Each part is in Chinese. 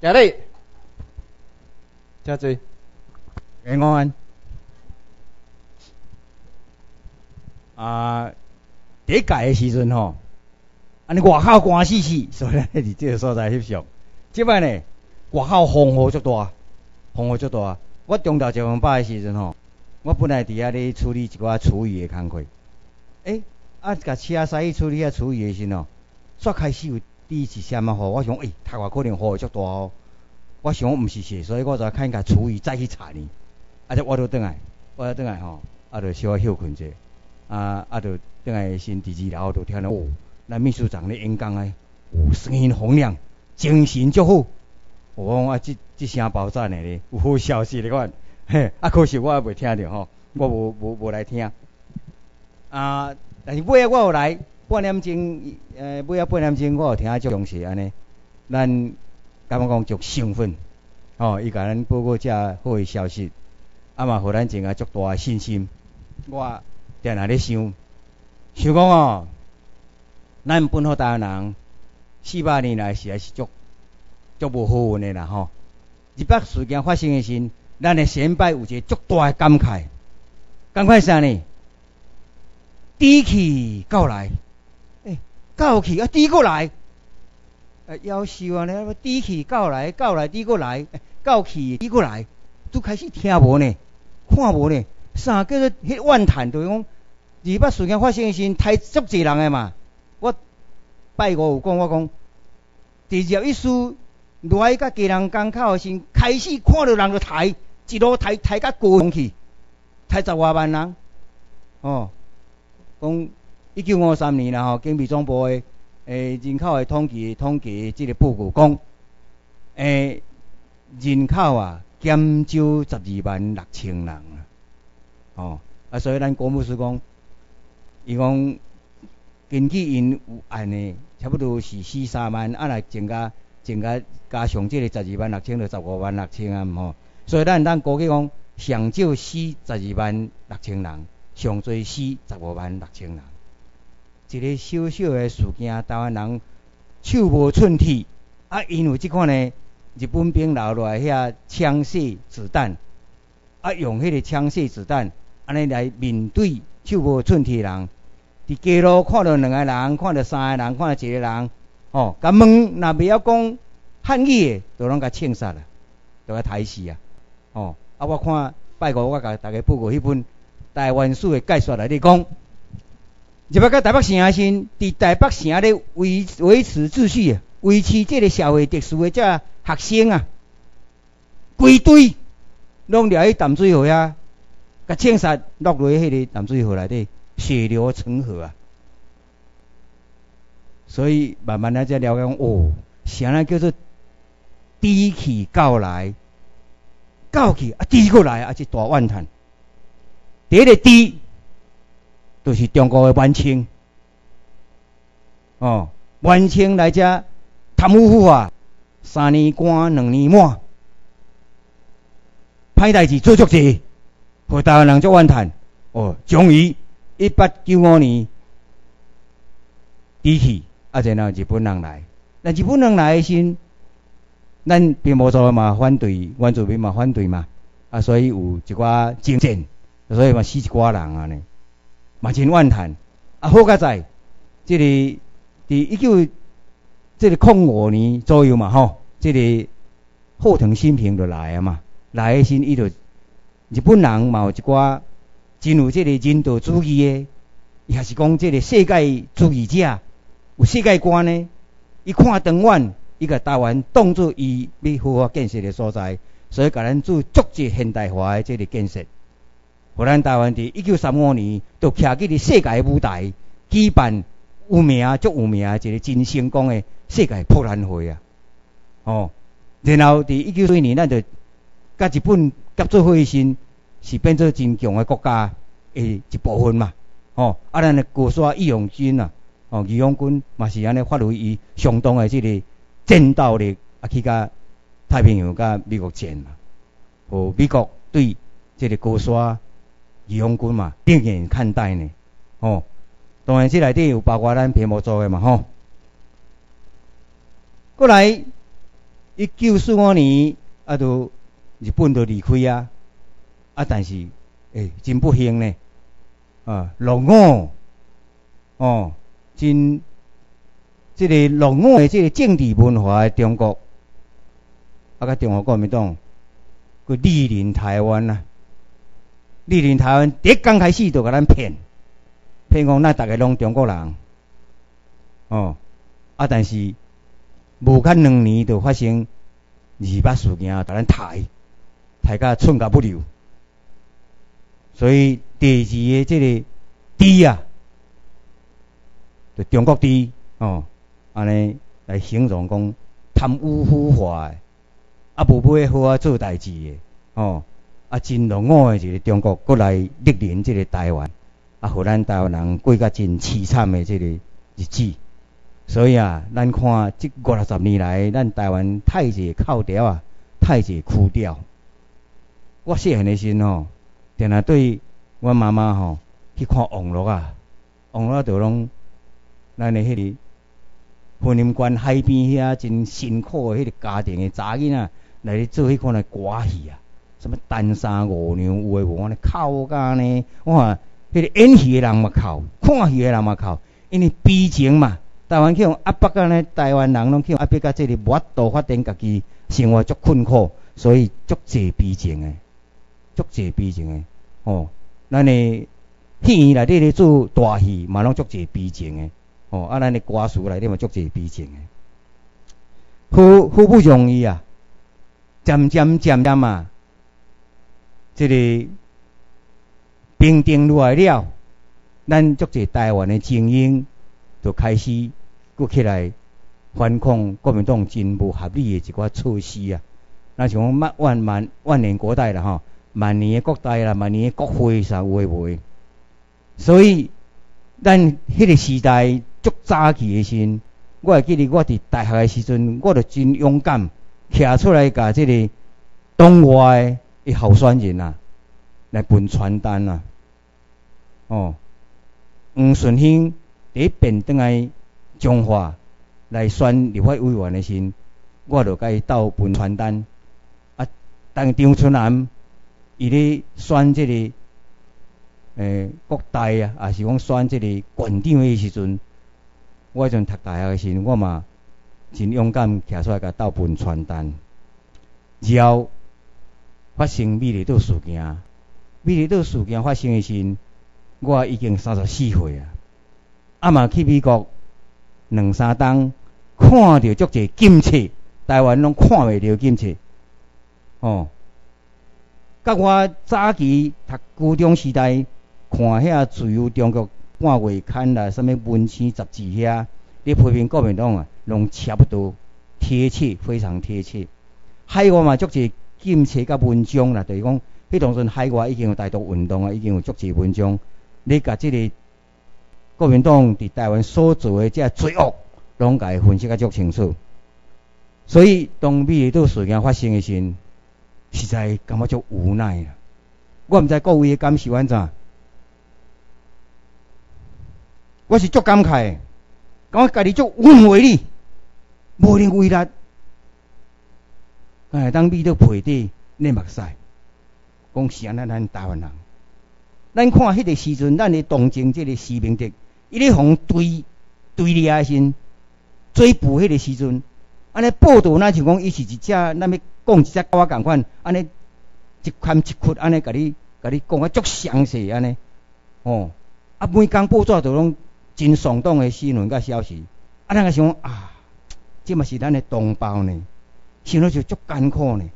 今日，真多，平安。啊，第一届的时阵吼，安尼外口寒死死，所以伫即个所在翕相。即摆呢，外口风雨足大，风雨足大。我中昼食饭饱的时阵吼，我本来伫遐咧处理一寡厨余的工课。诶，啊，甲车驶去处理遐厨余的时阵吼，煞开始有第一次闪啊雨，我想诶，台湾可能雨会足大哦。我想毋是是，所以我就看甲厨余再去查呢。啊，则我倒转来，我倒转来吼，啊，就小休困者。啊，啊，就等下先第二楼就听到哦，咱秘书长咧演讲诶，哦，声音洪亮，精神足好。我讲啊，即即声爆炸呢咧，有好消息咧款，嘿，啊，可惜我也未听着吼，我无无无来听。啊，但是尾仔我有来半点钟，呃，尾仔半点钟我有听足详细安尼，咱感觉讲足兴奋，吼，伊甲咱报告遮好诶消息，啊嘛，互咱增加足大诶信心，我。在那咧想，想讲哦，咱本土台湾人四百年来是还是足足无好运的啦吼。日北事件发生诶时，咱诶先辈有一个足大诶感慨，感慨啥呢？底气到来，诶，到去啊，低过来，啊，夭寿啊！呢，低气到来，到来低过来，到去低过来，都开始听无呢，看无呢。啥叫做迄怨叹？就是讲，二八事件发生时，太足济人诶嘛。我拜五有讲，我讲，第二一书来甲家人港口时，开始看到人就抬，一路抬抬甲高雄去，抬十外万人。哦，讲一九五三年啦吼，经济总部诶诶人口诶统计统计即个报告讲，诶人口啊减少十二万六千人。哦，啊，所以咱国务师讲，伊讲根据因有安尼，差不多是四三万，啊来增加增加加上即个十二万六千就十五万六千啊，吼。所以咱咱估计讲，上少死十二万六千人，上最死十五万六千人。一个小小的事件，台湾人手无寸铁，啊，因为即款呢，日本兵留落来遐枪械子弹，啊，用迄个枪械子弹。安尼来面对手无寸铁人，伫街路看到两个人，看到三个人，看到一个人，哦，甲问，若袂晓讲汉语诶，就拢甲枪杀啦，都甲刣死啊！哦，啊，我看拜五我甲大家报告迄本台湾史诶介绍来咧讲，入要甲台北城先，伫台北城咧维维持秩序，维持即个社会特殊诶，即学生啊，规堆拢掠去淡水河啊！甲枪杀落落迄个淡水河内底，血流成河啊！所以慢慢仔才了解哦，啥人叫做低气到来，高气啊低过来啊，是大怨叹。第一个低，就是中国的晚清。哦，晚清来遮贪污腐化，三年官两年满，歹代志做足济。互台湾人足怨叹，哦，终于一八九五年底去，啊，然后日本人来，那日本人来的时，咱并无做嘛反对，原住民嘛反对嘛，啊，所以有一寡争战，所以嘛死一寡人啊呢，嘛真怨叹。啊，好佳在，即个伫一九即个空五年左右嘛吼，即个后藤新平就来啊嘛，来诶时伊就。日本人嘛有一寡真有即个人道主义诶，也是讲即个世界主义者，有世界观呢。伊看长远，伊甲台湾当作伊要好好建设诶所在，所以甲咱做足济现代化诶即个建设。互咱台湾伫一九三五年，就徛起伫世界舞台，举办有名足有名一个真成功诶世界博览会啊！哦，然后伫一九四年，咱就甲日本合作会先是变做真强诶国家诶一部分嘛，吼！啊，咱诶国沙义勇军啊，哦，义勇军嘛是安尼发挥伊相当诶即个战斗力，啊，去甲太平洋甲美国战嘛，哦，美国对即个国沙义勇军嘛另眼看待呢，哦，当然即内底有包括咱屏幕做诶嘛，吼。过来。一九四五年啊，都日本都离开啊，啊，但是诶，真不幸呢，啊，落伍，哦，真，即个落伍的即个政治文化的中国，啊，甲中国国民党，佮莅临台湾啊，莅临台湾，第一刚开始就甲咱骗，骗讲咱逐个拢中国人，哦，啊，但是。无干两年就发生二八事件，甲咱抬抬甲寸甲不留，所以第二个即个低啊，就中国低哦，安尼来形容讲贪污腐化诶，啊无买好啊做代志诶哦，啊真落伍的一个中国过来莅临即个台湾，啊互咱台湾人过甲真凄惨的即个日子。所以啊，咱看即五六十年来，咱台湾太济靠调啊，太济枯调。我细汉的时吼，定来对阮妈妈吼去看网络啊，网络就拢咱的迄个婚姻关海边遐真辛苦的迄个家庭的查囡仔来咧做迄款的歌戏啊，什么单三五娘有诶无安尼哭干呢？我看迄个演戏的人嘛哭，看戏的人嘛哭，因为悲情嘛。台湾去用压迫个呢，台湾人拢去用压迫个，即个无法度发展家己生活足困苦，所以足济悲情诶，足济悲情诶。哦，咱诶戏院内底咧做大戏，嘛拢足济悲情诶。哦，啊，咱诶歌词内底嘛足济悲情诶。好好不容易啊，渐渐渐渐啊，即个平定落来了，咱足济台湾的精英就开始。搁起来反抗国民党真无合理的一寡措施啊！那像讲万万万年国代啦吼，万年的国代啦，万年的国徽啥有诶无诶？所以咱迄个时代足早期诶时，我会记得我伫大学诶时阵，我著真勇敢，徛出来甲即个东外诶候选人啊，来分传单啊！哦，黄顺兴第一遍倒来。中华来选立法委员的时，我著甲伊斗分传单。啊，当张春兰伊咧选即个诶国大啊，也是讲选即个县长诶时阵，我迄阵读大学诶时，我嘛真勇敢徛出来甲斗分传单。然后发生美丽岛事件，美丽岛事件发生诶时，我已经三十四岁啊，啊嘛去美国。两三冬看到足济警察，台湾拢看袂着警察。哦，甲我早期读高中时代看遐自由中国半月刊啦，什物文青杂志遐，咧批评国民党啊，拢差不多贴切，非常贴切。海外嘛足济警察甲文章啦，就是讲，迄当阵海外已经有大独运动啊，已经有足济文章，你甲即个。国民党伫台湾所做诶遮罪恶，拢甲伊分析甲足清楚。所以当美丽岛事件发生诶时，实在感觉足无奈啊！我毋知各位诶感受安怎，我是足感慨，感觉家己足冤枉你，无能为力。哎，当美丽岛背地咧目屎，讲是安尼咱台湾人，咱看迄个时阵，咱的同情即个施明德。伊咧互对对立啊时，追捕迄个时阵，安尼报道那像讲伊是一只，咱要讲一只狗仔共款，安尼一款一窟安尼甲你甲你讲啊足详细安尼，哦，啊每工报纸都拢真耸动诶新闻甲消息，啊咱个想啊，即嘛是咱诶同胞呢，想到就足艰苦呢，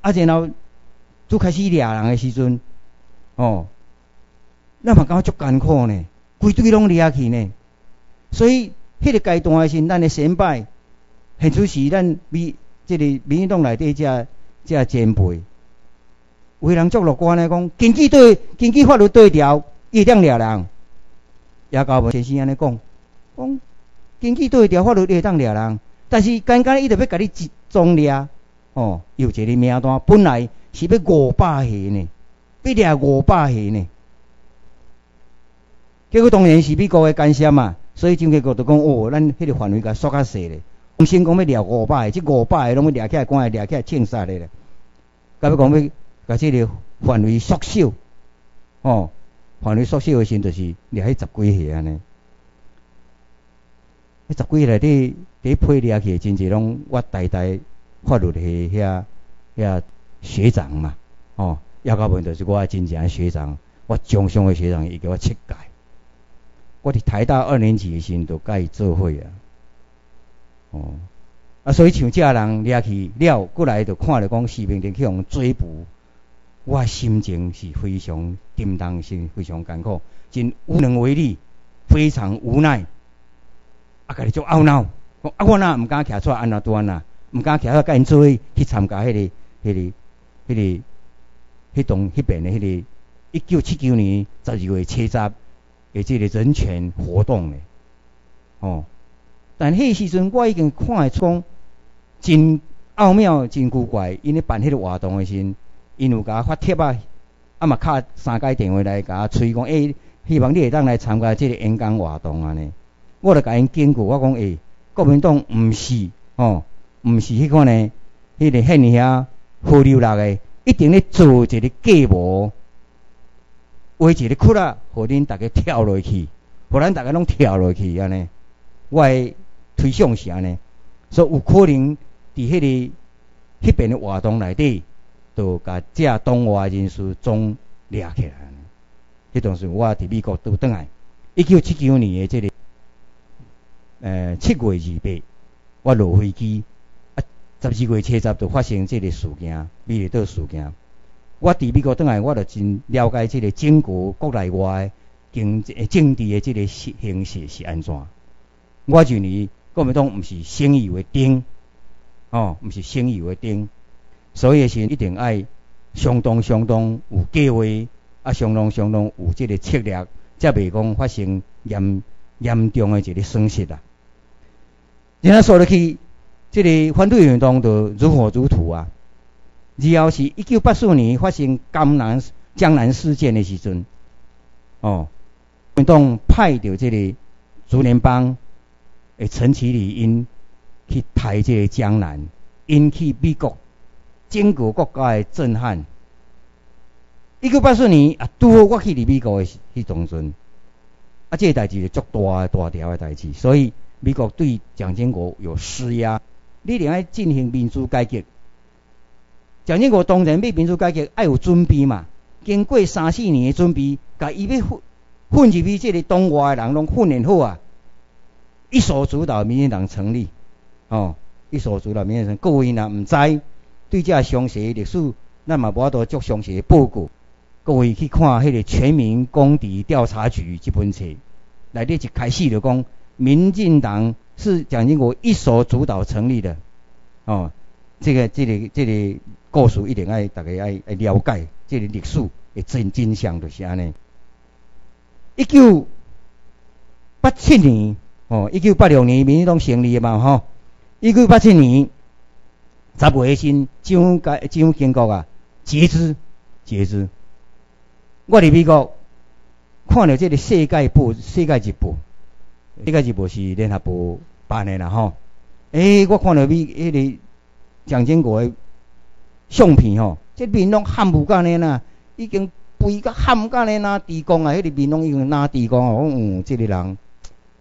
啊然后拄开始掠人诶时阵，哦，咱嘛感觉足艰苦呢。规堆拢掠去呢，所以迄个阶段是咱的先辈，现出是咱民即个民进党内底遮遮前辈，有人足乐观来讲，根据对根据法律对调，一定掠人，也搞无先生安尼讲，讲根据对调法律会当掠人，但是刚刚伊着要甲你集中掠，哦，有一个名单本来是要五百个呢，要掠五百个呢。结果当然是美国的干涉嘛，所以蒋介石就讲哦，咱迄个范围甲缩较细咧。重新讲要掠五百个，即五百个拢要掠起来，赶来掠起来枪杀咧。甲要讲要甲即个范围缩小，哦，范围缩小诶时阵，就是掠迄十几个安尼。迄十几内底，第一批掠起真侪拢我代代法律的遐遐学长嘛，哦，要到问就是我真正诶学长，我中上的学长伊叫我七届。我伫台大二年级的时阵，就甲伊做伙啊，哦，啊，所以像这人掠去了，过来就看着讲士兵去互追捕，我心情是非常震荡，是非常艰苦，真无能为力，非常无奈，啊，家己就懊恼，讲啊，我哪毋敢徛出安怎拄安那，毋敢徛出来甲因做伙去参加迄个、迄个、迄个、迄栋、迄边的迄个一九七九年十二月七十。的，即个人权活动咧，哦，但迄时阵我已经看会出真奥妙、真古怪。因咧办迄个活动的时，因有甲我发帖啊，啊嘛敲三界电话来甲我催讲，诶，希望你会当来参加即个演讲活动安尼。我著甲因警告，我讲诶，国民党毋是，吼，毋是迄款诶，迄个现遐河流落诶，一定咧做一个计谋。挖一个窟啊，互恁逐个跳落去，互咱逐个拢跳落去安尼。我诶推想是安尼，所以有可能伫迄个迄边诶活动内底，就甲遮东华人士总掠起来。迄当时我伫美国倒转来，一九七九年诶即个诶七月二八，我落飞机啊，十二月七十就发生即个事件，美丽岛事件。我伫美国倒来，我就真了解即个整个国内外经济、政治的即个形势是安怎。我认为国民党毋是生意为定，哦，毋是生意为定，所以是一定爱相当相当有计划，啊，相当相当有即个策略，才袂讲发生严严重的一个损失啦。然后说落去，即个反对运动就如火如荼啊。然后是一九八四年发生江南江南事件的时阵，哦，运动派着即个竹联帮诶陈其礼因去抬这个江南，引起美国整个国家的震撼。一九八四年啊，拄好我去伫美国的迄当阵，啊，这个代志是足大大条的代志，所以美国对蒋经国有施压，你定要进行民主改革。蒋经国当然要民主改革，爱有准备嘛。经过三四年的准备，甲伊要混混入去即个东外的人拢训练好啊，一手主导民进党成立，哦，一手主导民进党。各位若毋知对这详细历史，咱嘛无法度做详细报告。各位去看迄个《全民公敌调查局》这本册，内底一开始就讲，民进党是蒋经国一手主导成立的，哦，这个、这个、这个。故事一定爱大家爱爱了解，即个历史的真真相就是安尼。一九八七年，哦，一九八六年民进党成立的嘛，吼。一九八七年十月新蒋介蒋经国啊，截肢截肢。我伫美国看了这个世界报世界日报，世界日报是联合部办的啦，吼。诶，我看了美迄个蒋经国的。相片吼，即面拢喊不干咧呐，已经肥甲喊干咧呐，地公啊，迄个面拢已经拿地公啊，讲嗯，即个人，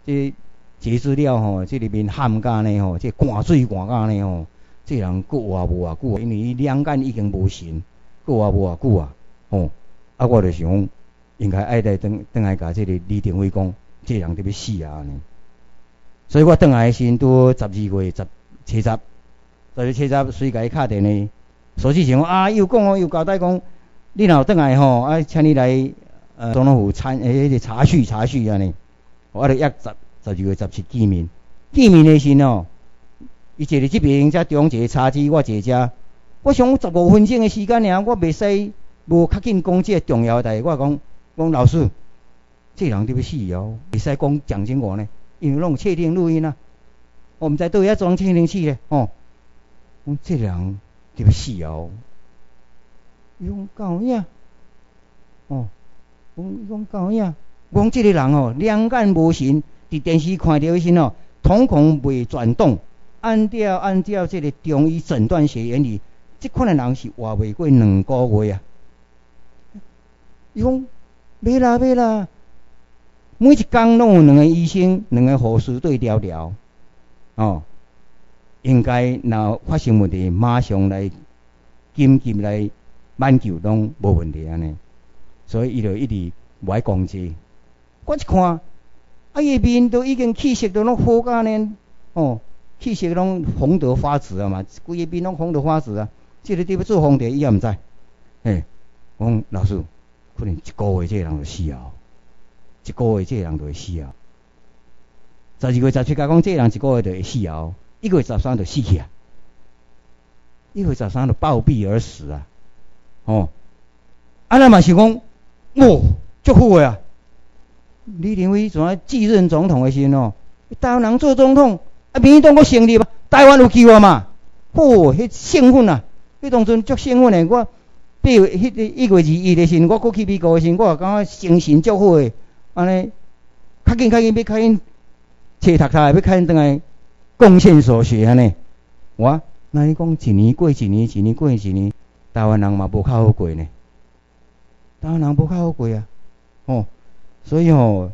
即截资料吼，即个面喊干咧吼，即灌水灌干咧吼，即人过活无偌久啊，因为伊两眼已经无神，过活无偌久啊，吼，啊，我就想应该爱来等等来甲即个李登辉讲，即人特别死啊呢，所以我等来时拄十二月十七十，十二七十随甲伊敲电呢。所以想啊，又讲哦，又交代讲，你若倒来吼，啊，请你来呃总统府参诶，迄个查叙查叙安尼，我咧约十十二月十七见面，见面诶时哦，伊坐伫即边，遮中一个茶几，我坐遮，我想十五分钟诶时间尔，我袂使无较紧讲即个重要的代，我讲讲老师，这人特别死哦，会使讲蒋经国呢，因为拢窃听录音啊，我毋知倒遐装窃听器咧，哦，讲这人。特别死哦！伊讲搞影，哦，讲伊讲搞影，讲即个人哦，两眼无神，伫电视看到时哦，瞳孔未转动，按照按照这个中医诊断学原理，这款的人是活未过两个月啊。伊讲，袂啦袂啦，每一工拢有两个医生、两个护士对调调，哦，应该若发生问题，马上来紧急来挽救，拢无问题安尼。所以伊就一直无爱讲这。我一看，啊伊面都已经气色都拢好甲呢，哦，气色拢红得发紫啊嘛，规个面拢红得发紫啊。即个地方做皇帝伊也毋知，嘿，讲老师。可能一个月，即个人就死啊！一个月，即个人就会死啊！十二月十七甲讲，即个人一个月就会死啊！一个月十三就死去啊！一个月十三就暴毙而死啊！哦，啊，那嘛是讲，哦，足好啊！李登辉怎啊继任总统的时阵哦，台湾人做总统，啊，民进党我成立嘛，台湾有救啊嘛！哦，迄兴奋啊！迄当阵足兴奋的我。八月迄个一月二日的时阵，我过去美国的时阵，我也感觉精神足好诶，安尼，较紧较紧要较紧，册读读，要较紧倒来贡献所学安尼。我，那你讲一年过一年，一年过一年，台湾人嘛无较好过呢。台湾人无较好过啊，哦，所以吼，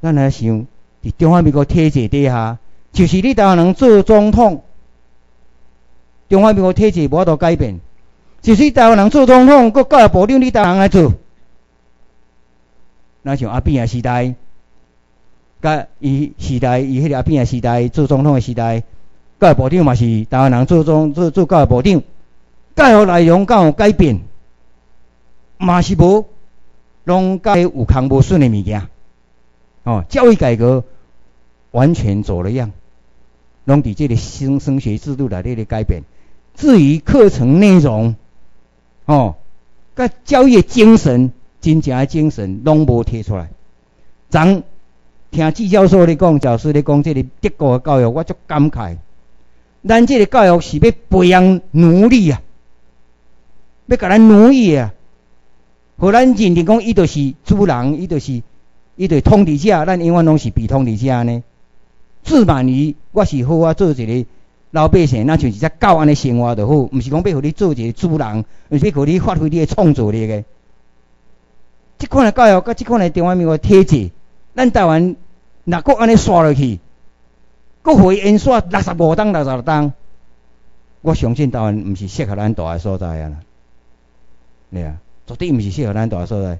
咱来想，伫中华民国体制底下，就是你台湾人做总统，中华民国体制无法度改变。就是台湾人做总统，国教育部长你台湾人来做，那像阿扁诶时代，甲伊时代，伊迄个阿扁诶时代做总统诶时代，教育部长嘛是台湾人做总做做教育部长，教育内容敢有改变？嘛是无，拢甲有空无顺诶物件，哦，教育改革完全走了样，拢伫这个新升学制度内底咧改变。至于课程内容，哦，甲教育精神、真正诶精神拢无提出来。昨听季教授咧讲，教师咧讲，即个德国诶教育，我足感慨。咱即个教育是要培养奴隶啊，要甲咱奴役啊，互咱认定讲伊就是主人，伊就是伊对统治者，咱永远拢是被统治者呢。自满于我是好啊，做一个。老百姓那像是只狗安尼生活就好，毋是讲要互你做一个主人，而是互你发挥你的创造力个。即款的教育，甲即款的中华民国体制，咱台湾若国安尼刷落去，国会演刷六十五档、六十六档，我相信台湾毋是适合咱大的所在啊啦。对啊，绝对毋是适合咱大的所在，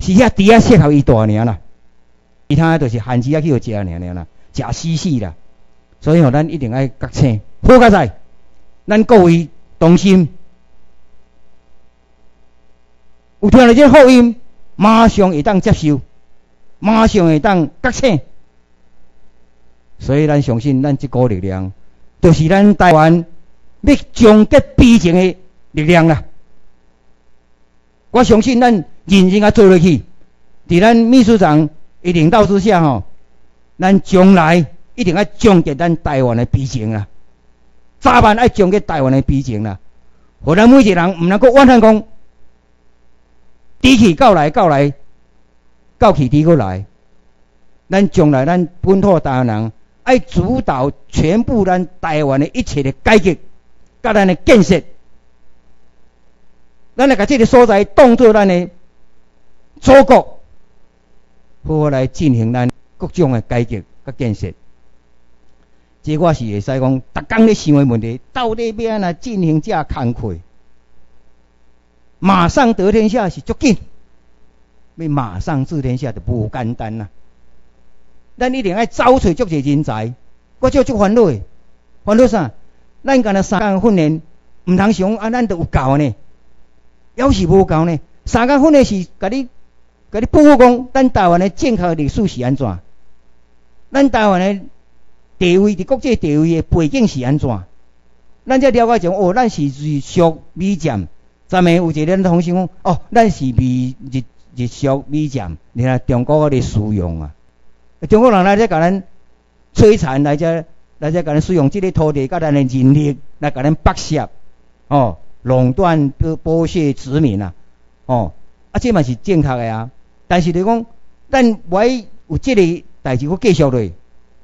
是遐猪仔适合伊住尔啦，其他就是限制啊去互食尔尔啦，食死死啦。所以吼，咱一定爱觉醒，好佳在，咱各位同心，有听到这福音，马上会当接受，马上会当觉醒。所以咱相信，咱这股力量，就是咱台湾要终结悲情的力量啦。我相信，咱认真啊做落去，伫咱秘书长的领导之下吼，咱将来。一定要终结咱台湾的悲情啦！早晚要终结台湾的悲情啦！互咱每一个人毋能够怨叹讲，低去到来到来，到去低过来。咱将来咱本土台湾人爱主导全部咱台湾的一切的改革，甲咱的建设。咱来甲这个所在当作咱的祖国，好好来进行咱各种的改革甲建设。这我是会使讲，逐工咧想的问题，到底要安怎进行这工课？马上得天下是足紧，要马上治天下就无简单啦。咱一定要找找足济人才，我就足烦恼诶。烦恼啥？咱干那三工训练，毋通想啊，咱都有够呢？要是无够呢？三工训练是甲你甲你报告讲，咱台湾诶正确历史是安怎？咱台湾诶。地位伫国际地位的背景是安怎？咱才了解讲哦，咱是日属美占，咱们有一个同事讲哦，咱是美日日属美占，你看中国的使用啊，中国人来遮甲咱摧残，来遮来遮甲咱使用即个土地，甲咱的人力来甲咱剥削，哦，垄断剥剥削殖民啊，哦，啊，这嘛是正确的啊，但是你讲咱为有即个代志，我继续嘞。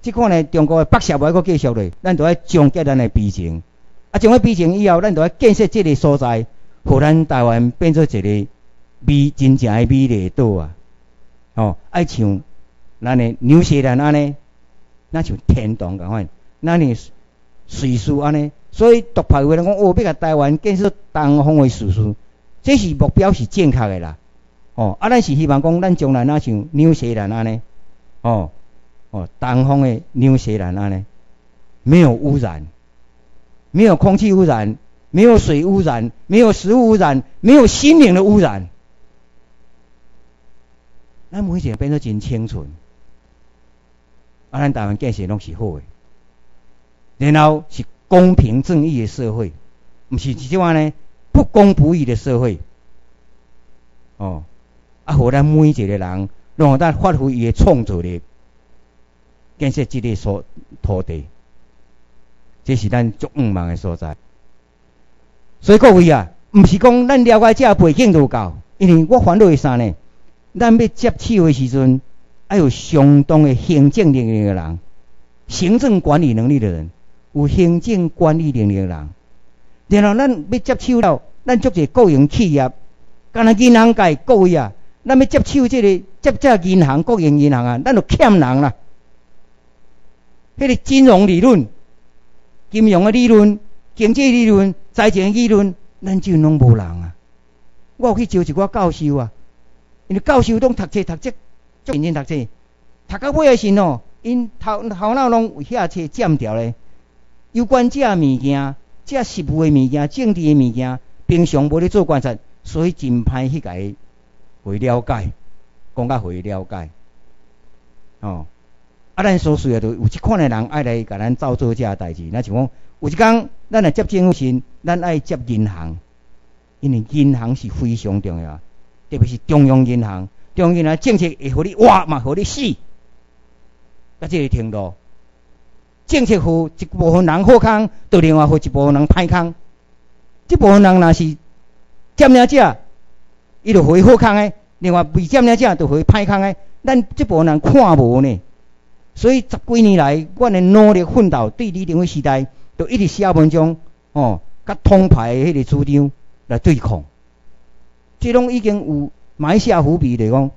即款呢，中国的北协还阁继续咧，咱都要终结咱的悲情。啊，将个悲情以后，咱都要建设即个所在，互咱台湾变做一个美真正的美丽岛啊！哦，爱像咱诶纽西兰安尼，那像天堂共款，咱的瑞士安尼。所以独派话来讲，哦，要甲台湾建设东方的叙事，这是目标是正确的啦。哦，啊，咱是希望讲，咱将来那像纽西兰安尼，哦，哦，东方诶纽西兰安尼，没有污染，没有空气污染，没有水污染，没有食物污染，没有心灵的污染，咱每一个变得真清纯，啊，咱台湾建设拢是好的，然后是。公平正义的社会，毋是即话呢？不公不义的社会，哦，啊，互咱每一个人，让咱发挥伊的创造力，建设即个所土地，这是咱足毋忙的所在。所以各位啊，毋是讲咱了解这背景就够，因为我烦恼是啥呢？咱要接手的时阵，要有相当的行政能力的人，行政管理能力的人。有行政管理能力的人，然后咱要接手了，咱做个国营企业，干那银行界各位啊，咱要接手这个接这银行国营银行啊，咱就欠人啦。迄个金融理论、金融的理论、经济理论、财政理论，咱就拢无人啊。我有去招一寡教授啊，因为教授拢读册读册，足认真读册，读到尾时阵哦，因头头脑拢有遐册占掉咧。有关这物件，遮实务的物件、政治的物件，平常无咧做观察，所以真歹去伊会了解，讲甲会了解。哦，啊，咱所需要都有即款的人爱来甲咱照做遮代志。那像讲，有一工咱来接政府时，咱爱接银行，因为银行是非常重要，特别是中央银行，中央银行政策会互你活嘛，互你死，到这个程度。政策互一部分人好康，就另外互一部分人歹康。这部分人若是占领者，伊就互伊好康诶；另外被占领者就互伊歹康诶。咱这部分人看无呢，所以十几年来，阮诶努力奋斗，对李登辉时代，就一直写文章，哦，甲通牌迄个主张来对抗。即拢已经有埋下伏笔来讲，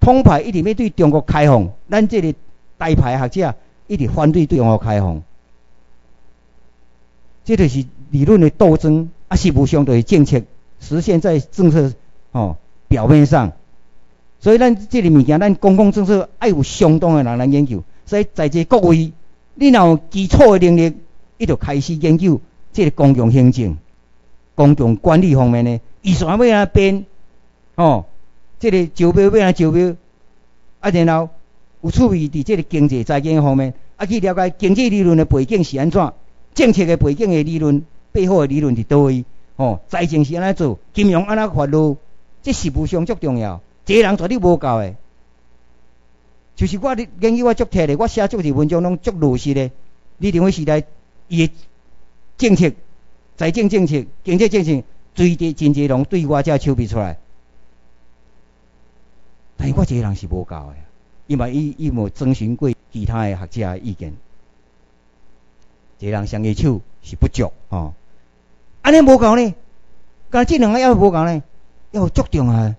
通牌一直要对中国开放，咱即个大牌学者。一直反对对外开放，即就是理论的斗争，啊，实务上对政策实现，在政策哦表面上，所以咱即个物件，咱公共政策爱有相当的人来研究，所以在这各位，你若有基础的能力，伊就开始研究即个公共行政、公共管理方面呢，预算要安怎编，哦，这个招标要安怎招标，啊，然后。有趣味伫即个经济财经方面，啊去了解经济理论的背景是安怎，政策的背景的理论背后的理论伫倒位，哦，财政是安怎做，金融安怎发路，这是务上足重要，一个人绝对无够的。就是我研究我足体的，我写足一文章拢足落实的。李登辉时代伊的政策、财政政策、经济政策，最低真济拢对我遮筹备出来，但是我一个人是无够的。因为伊伊无征询过其他诶学者意见，一个人相个手是不足哦。安尼无够呢？干即两个要无够呢？要注重啊，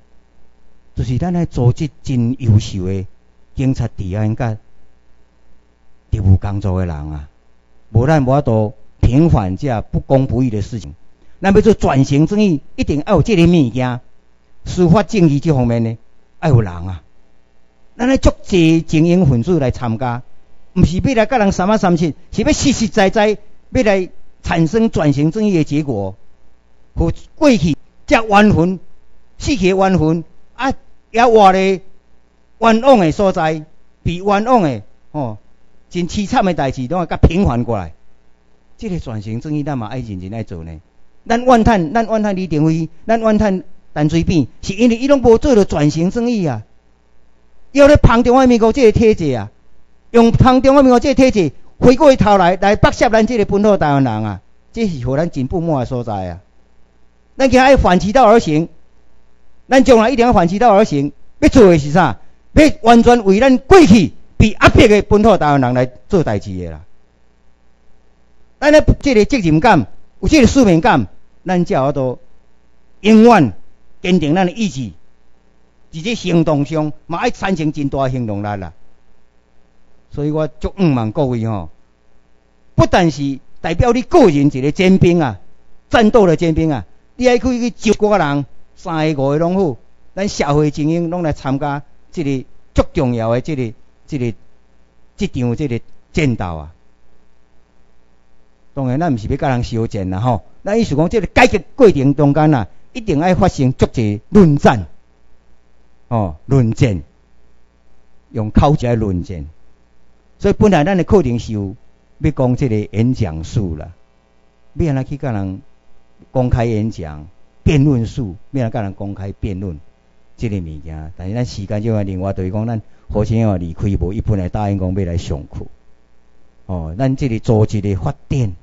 就是咱诶组织真优秀诶警察、治安甲业务工作诶人啊，无咱无法度平反这不公不义的事情。咱要做转型正义，一定要有即个物件，司法正义这方面呢，要有人啊。咱来足济精英分子来参加，毋是要来甲人三啊三七，是要实实在在要来产生转型正义的结果。和过去遮冤魂、死去冤魂啊，也活咧冤枉的所在，被冤枉的哦，真凄惨的代志，拢会甲平反过来。这个转型正义，咱嘛爱认真来做呢。咱怨叹，咱怨叹李登辉，咱怨叹陈水扁，是因为伊拢无做到转型正义啊。要咧捧中华民国即个体制啊，用捧中华民国即个体制，回过头来来剥削咱这个本土台湾人啊，这是互咱真不满的所在啊。咱今仔要反其道而行，咱将来一定要反其道而行。要做的是啥？要完全为咱过去被压迫的本土台湾人来做代志的啦。咱咧即个责任感，有即个使命感，咱才有都永远坚定咱的意志，伫这行动上嘛爱产生真大行动力啦。所以我祝五万各位吼，不但是代表你个人一个尖兵啊，战斗的尖兵啊，你还可以去招个人，三个五个拢好，咱社会精英拢来参加即个足重要的即个即个即场即个战斗啊。当然，咱毋是要甲人修战啦吼，咱意思讲，即个改革过程中间啊，一定爱发生足济论战，哦，论战，用口来论战。所以本来咱的课程是有要讲即个演讲术啦，要安怎去甲人公开演讲、辩论术，要安怎甲人公开辩论即个物件。但是咱时间就要另外就是讲，咱好像要离开无，一般来答应讲要来上课。哦，咱即个组织的发展，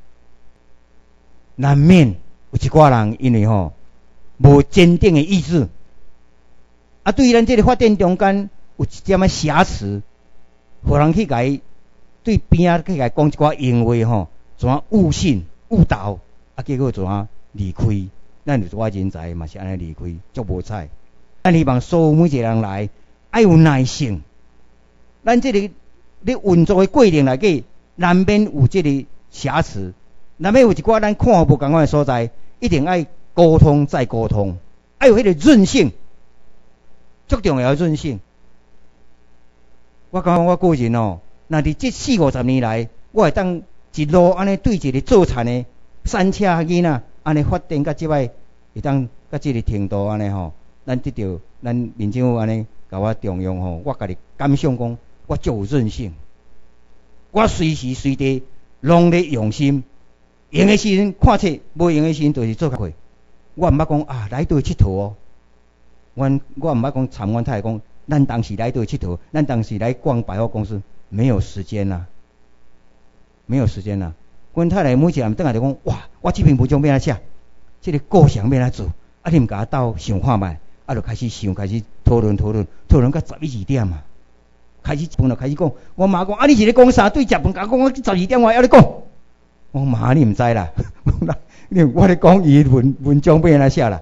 难免有一寡人因为吼无坚定的意志，啊，对于咱即个发展中间有一点仔瑕疵，互人去甲伊对边啊去甲伊讲一寡言话吼，怎啊误信误导，啊，结果怎啊离开，咱就我人才嘛是安尼离开，足无彩。咱希望所有每一个人来，爱有耐性，咱即个咧运作的过程内底。难免有即个瑕疵，难免有一寡咱看无共款的所在，一定爱沟通再沟通，爱有迄个韧性，足重要的韧性。我讲我个人哦，那伫即四五十年来，我会当一路安尼对一个做田的山车囡仔，安尼发展到即摆，会当到即个程度安尼吼，咱得到咱民政府安尼甲我重用吼，我家己感想讲，我足有韧性。我随时随地拢咧用心，用诶时阵看册，无用诶时阵就是做较快。我毋捌讲啊，来倒佚佗哦。阮我毋捌讲参阮太太讲，咱当时来倒佚佗，咱当时来逛百货公司，没有时间啦，没有时间啦。阮太太每次人倒来就讲，哇，我这篇文章要安怎写，这个构想要安怎做，啊，你毋甲我斗想看觅，啊，就开始想，开始讨论讨论，讨论到十一二点啊。开始饭就开始讲，我妈讲啊，你是咧讲啥？对食饭甲讲，我十二点我还要咧讲。我妈你毋知啦，我咧讲伊文文章要安怎写啦。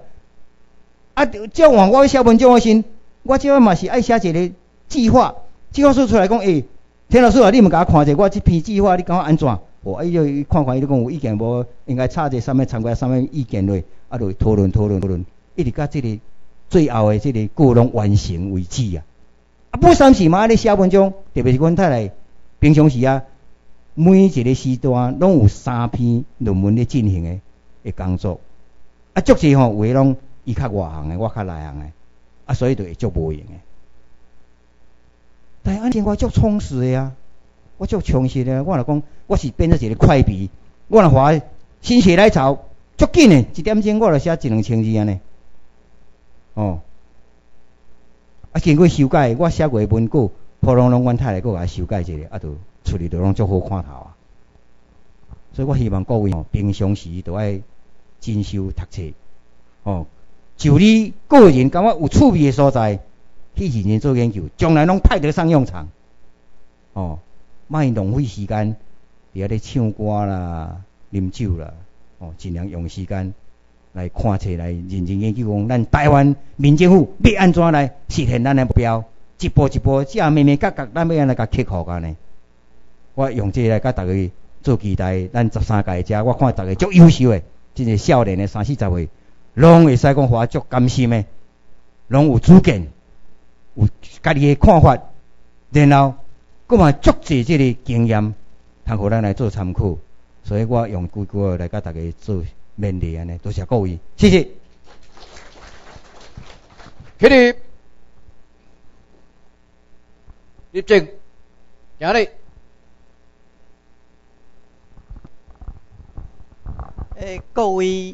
啊，照往我写文章诶时，我即摆嘛是爱写一个计划，计划书出来讲，诶，田老师啊，你毋甲我看者，我即篇计划你感觉安怎？我哎呦，看看伊咧讲有意见无？应该插者上面参加上面意见类，啊，就讨论讨论讨论，一直甲即个最后的即个过拢完成为止啊。啊，不三时嘛，咧写文章，特别是阮太太平常时啊，每一个时段拢有三篇论文咧进行的的工作。啊，足是吼，有诶拢伊较外行的，我较内行的，啊，所以就会足无用的。但安尼我足充实的啊，我足充实的，我来讲，我是变做一个快笔，我若画心血来潮，足紧的，一点钟我来写一两千字安尼，哦。啊，经过修改，我写过文稿，普通拢阮太太搁甲修改一下，啊，就处理着拢足好看头啊。所以我希望各位哦，平常时都爱进修读册，哦，就你个人感觉有趣味的所在，去认真做研究，将来拢派得上用场。哦，莫浪费时间伫遐咧唱歌啦、啉酒啦，哦，尽量用时间。来看册来认真研究讲，咱台湾民政府要安怎来实现咱的目标？一步一步，这样慢慢甲甲，咱要安来甲克服安尼。我用这来甲大家做期待，咱十三届遮，我看大家足优秀诶，真是少年诶三四十岁，拢会使讲话足甘心诶，拢有主见，有家己诶看法，然后佫嘛足济即个经验，通互咱来做参考。所以我用几句来甲大家做。勉励安尼，多谢各位，谢谢。起立，立正，行礼。诶，各位。